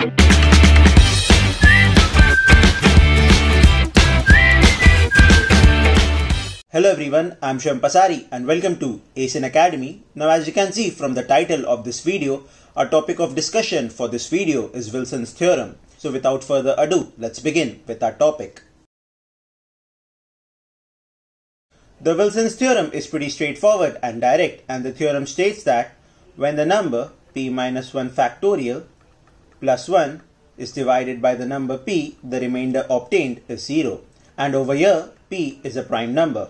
Hello everyone, I'm Shivam Pasari and welcome to Ace In Academy. Now as you can see from the title of this video, our topic of discussion for this video is Wilson's theorem. So without further ado, let's begin with our topic. The Wilson's theorem is pretty straightforward and direct and the theorem states that when the number p minus 1 factorial plus 1 is divided by the number p, the remainder obtained is 0. And over here, p is a prime number.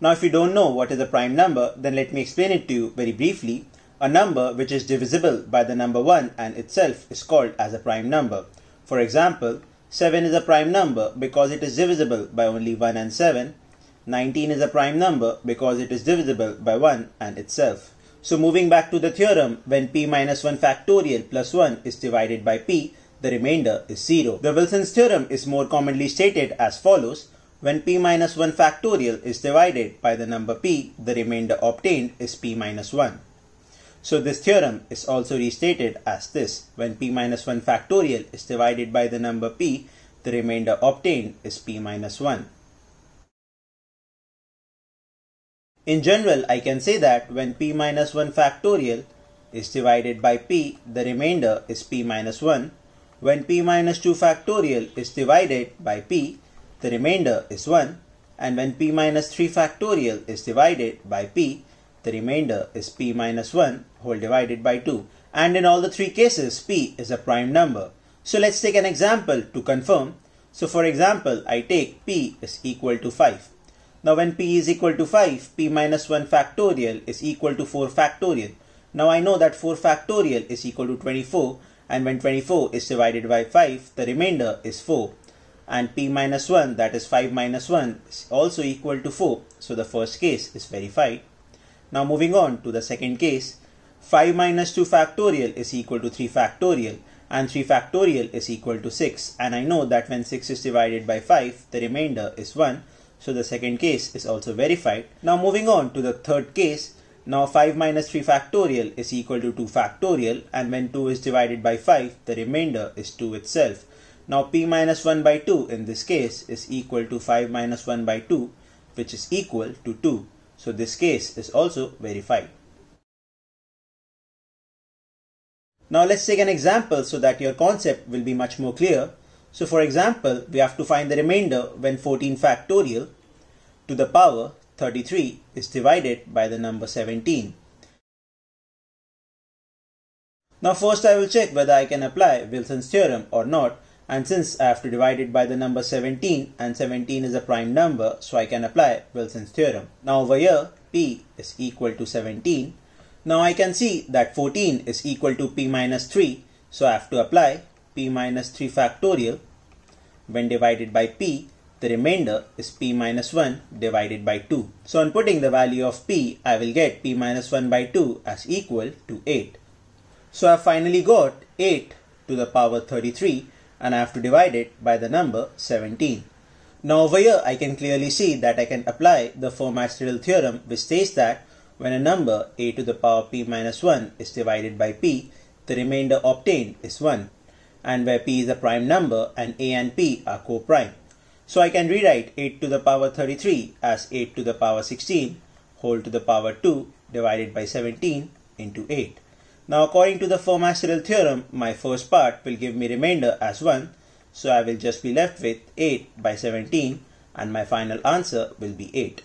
Now if you don't know what is a prime number, then let me explain it to you very briefly. A number which is divisible by the number 1 and itself is called as a prime number. For example, 7 is a prime number because it is divisible by only 1 and 7. 19 is a prime number because it is divisible by 1 and itself. So moving back to the theorem, when p minus 1 factorial plus 1 is divided by p, the remainder is 0. The Wilson's theorem is more commonly stated as follows. When p minus 1 factorial is divided by the number p, the remainder obtained is p minus 1. So this theorem is also restated as this. When p minus 1 factorial is divided by the number p, the remainder obtained is p minus 1. In general, I can say that when p minus 1 factorial is divided by p, the remainder is p minus 1. When p minus 2 factorial is divided by p, the remainder is 1 and when p minus 3 factorial is divided by p, the remainder is p minus 1 whole divided by 2 and in all the three cases p is a prime number. So let's take an example to confirm. So for example, I take p is equal to 5. Now when p is equal to 5, p minus 1 factorial is equal to 4 factorial. Now I know that 4 factorial is equal to 24 and when 24 is divided by 5, the remainder is 4 and p minus 1 that is 5 minus 1 is also equal to 4 so the first case is verified. Now moving on to the second case. 5 minus 2 factorial is equal to 3 factorial and 3 factorial is equal to 6 and I know that when 6 is divided by 5 the remainder is 1 so the second case is also verified now moving on to the third case now 5 minus 3 factorial is equal to 2 factorial and when 2 is divided by 5 the remainder is 2 itself now p minus 1 by 2 in this case is equal to 5 minus 1 by 2 which is equal to 2. So this case is also verified. Now let's take an example so that your concept will be much more clear. So for example, we have to find the remainder when 14 factorial to the power 33 is divided by the number 17. Now first I will check whether I can apply Wilson's theorem or not and since I have to divide it by the number 17 and 17 is a prime number so I can apply Wilson's theorem. Now over here p is equal to 17. Now I can see that 14 is equal to p minus 3 so I have to apply p minus 3 factorial when divided by p the remainder is p minus 1 divided by 2. So on putting the value of p I will get p minus 1 by 2 as equal to 8. So I finally got 8 to the power 33 and I have to divide it by the number 17. Now over here I can clearly see that I can apply the Fermat's Little theorem which states that when a number a to the power p minus 1 is divided by p, the remainder obtained is 1 and where p is a prime number and a and p are co-prime. So I can rewrite 8 to the power 33 as 8 to the power 16 whole to the power 2 divided by 17 into 8. Now according to the Fermat's Little theorem, my first part will give me remainder as 1, so I will just be left with 8 by 17 and my final answer will be 8.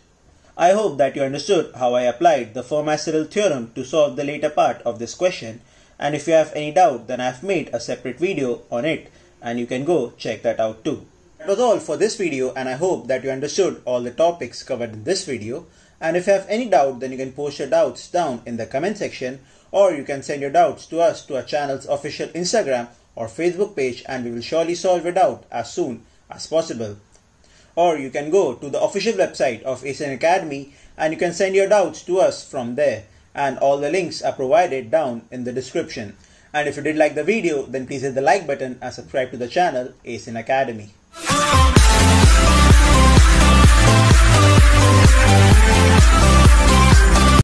I hope that you understood how I applied the Fermat's Little theorem to solve the later part of this question and if you have any doubt then I have made a separate video on it and you can go check that out too. That was all for this video and I hope that you understood all the topics covered in this video and if you have any doubt then you can post your doubts down in the comment section or you can send your doubts to us to our channel's official Instagram or Facebook page and we will surely solve your doubt as soon as possible. Or you can go to the official website of Ace In Academy and you can send your doubts to us from there and all the links are provided down in the description. And if you did like the video then please hit the like button and subscribe to the channel Ace In Academy.